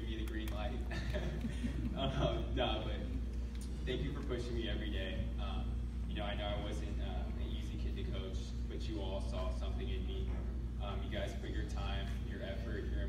giving me the green light. um, no, but thank you for pushing me every day. Um, you know, I know I wasn't uh, an easy kid to coach, but you all saw something in me. Um, you guys put your time, your effort, your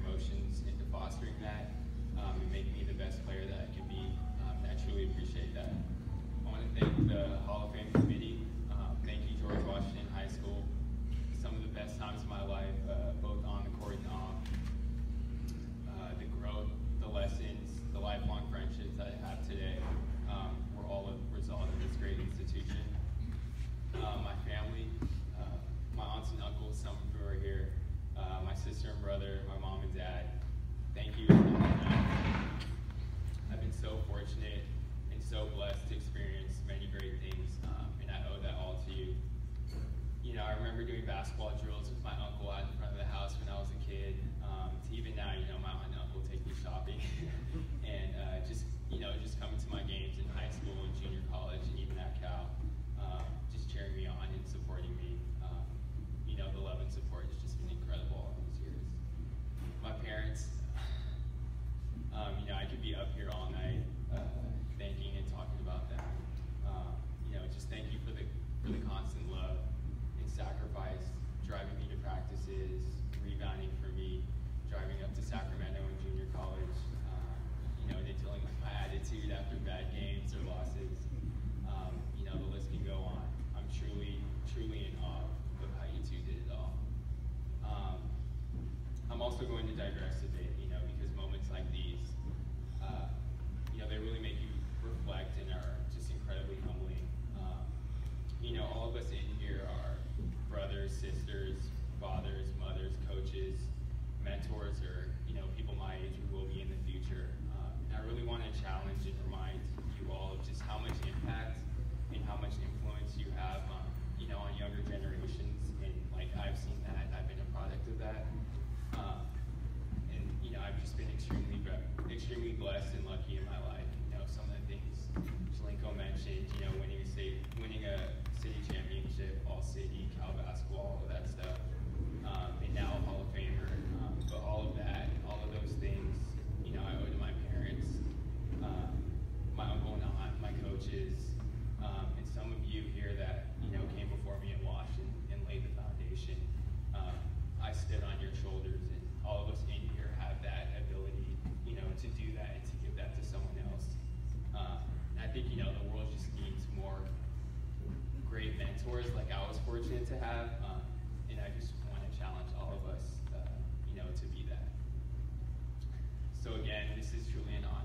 digress a bit fortunate to have, um, and I just want to challenge all of us, uh, you know, to be that. So again, this is truly an honor.